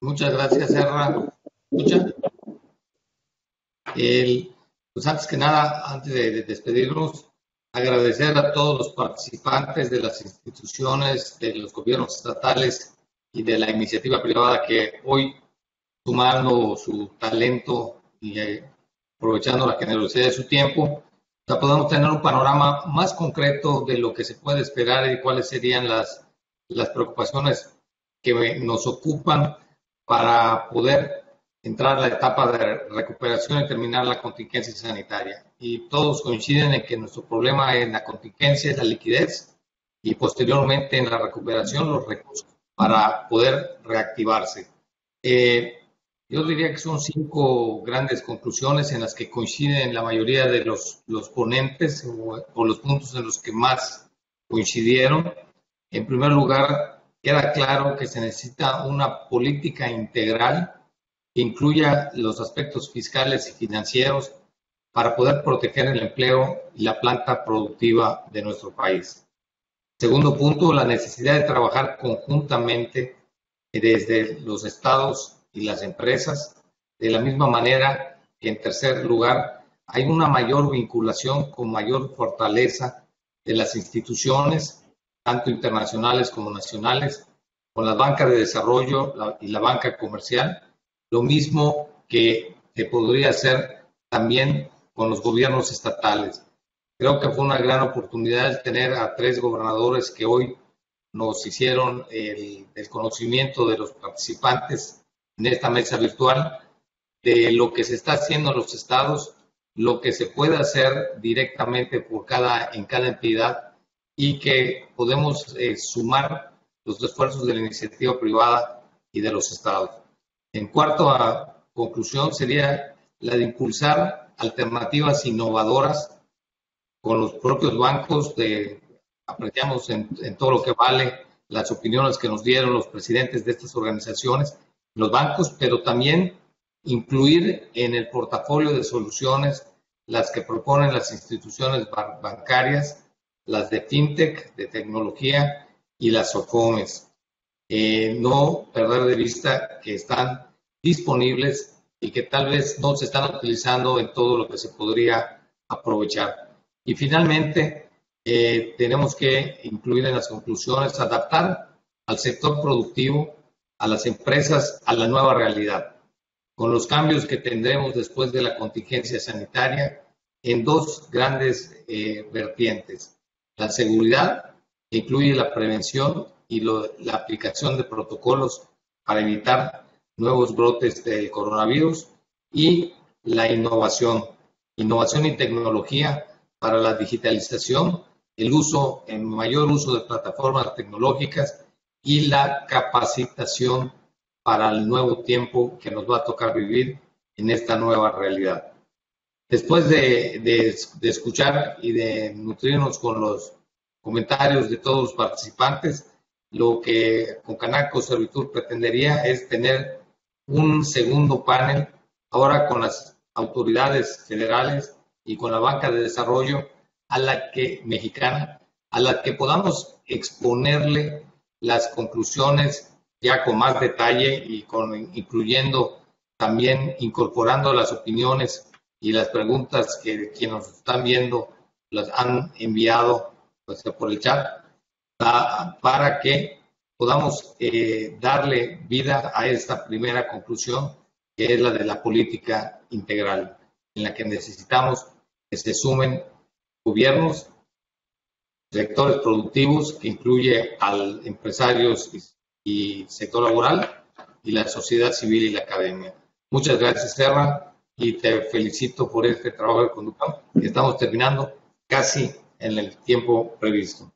Muchas gracias, Serra. ¿Escucha? pues antes que nada, antes de, despedirnos, agradecer a todos los participantes de las instituciones, de los gobiernos estatales y de la iniciativa privada que hoy, sumando su talento y eh, aprovechando la generosidad de su tiempo, ya podemos tener un panorama más concreto de lo que se puede esperar y cuáles serían las, las preocupaciones que nos ocupan para poder entrar a la etapa de recuperación y terminar la contingencia sanitaria. Y todos coinciden en que nuestro problema en la contingencia es la liquidez y posteriormente en la recuperación los recursos para poder reactivarse. Eh, yo diría que son cinco grandes conclusiones en las que coinciden la mayoría de los, los ponentes o, los puntos en los que más coincidieron. En primer lugar, queda claro que se necesita una política integral que incluya los aspectos fiscales y financieros para poder proteger el empleo y la planta productiva de nuestro país. Segundo punto, la necesidad de trabajar conjuntamente desde los estados y las empresas. De la misma manera en tercer lugar, hay una mayor vinculación con mayor fortaleza de las instituciones, tanto internacionales como nacionales, con la banca de desarrollo y la banca comercial, lo mismo que se podría hacer también con los gobiernos estatales. Creo que fue una gran oportunidad tener a tres gobernadores que hoy nos hicieron el, el conocimiento de los participantes en esta mesa virtual de lo que se está haciendo en los estados, lo que se puede hacer directamente por cada, en cada entidad y que podemos eh, sumar los esfuerzos de la iniciativa privada y de los estados. En cuarto a conclusión sería la de impulsar alternativas innovadoras con los propios bancos, de, apreciamos en, en todo lo que vale las opiniones que nos dieron los presidentes de estas organizaciones los bancos, pero también incluir en el portafolio de soluciones las que proponen las instituciones bancarias, las de fintech, de tecnología y las SOFOMES. Eh, no perder de vista que están disponibles y que tal vez no se están utilizando en todo lo que se podría aprovechar. Y finalmente, eh, tenemos que incluir en las conclusiones, adaptar al sector productivo a las empresas a la nueva realidad, con los cambios que tendremos después de la contingencia sanitaria en dos grandes eh, vertientes. La seguridad, incluye la prevención y la aplicación de protocolos para evitar nuevos brotes del coronavirus, y la innovación, innovación y tecnología para la digitalización, el uso, el mayor uso de plataformas tecnológicas y la capacitación para el nuevo tiempo que nos va a tocar vivir en esta nueva realidad. Después de, escuchar y de nutrirnos con los comentarios de todos los participantes, lo que con Canaco Servitur pretendería es tener un segundo panel, ahora con las autoridades federales y con la banca de desarrollo a la que mexicana, a la que podamos exponerle las conclusiones ya con más detalle y con, incluyendo también incorporando las opiniones y las preguntas que quienes nos están viendo las han enviado pues, por el chat para, que podamos eh, darle vida a esta primera conclusión que es la de la política integral en la que necesitamos que se sumen gobiernos sectores productivos que incluye al empresarios y, sector laboral y la sociedad civil y la academia. Muchas gracias, Serra, y te felicito por este trabajo de conducción. Estamos terminando casi en el tiempo previsto.